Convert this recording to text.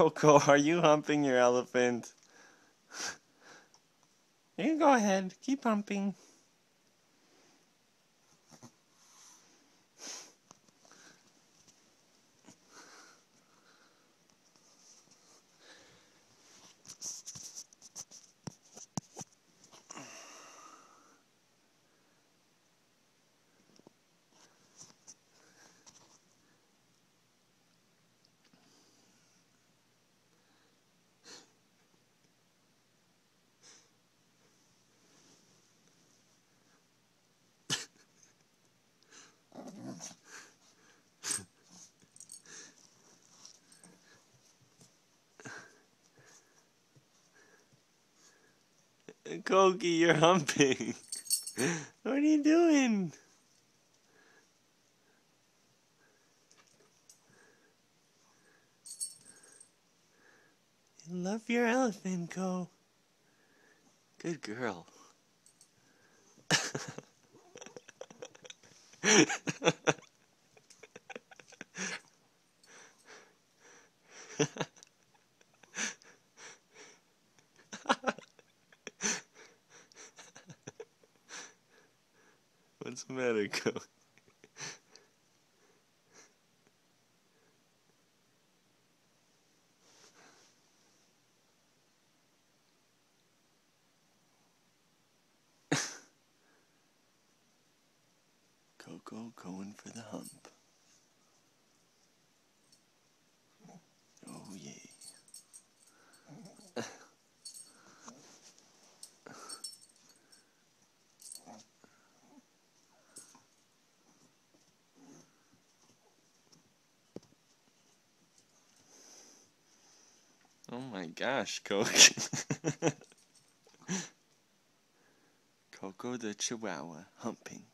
Coco, are you humping your elephant? You go ahead, keep humping. Koki, you're humping. what are you doing? love your elephant, Ko. Good girl. Matter, Ko? Coco going for the hump. Oh, yeah. Oh my gosh, Coco. Coco the Chihuahua humping.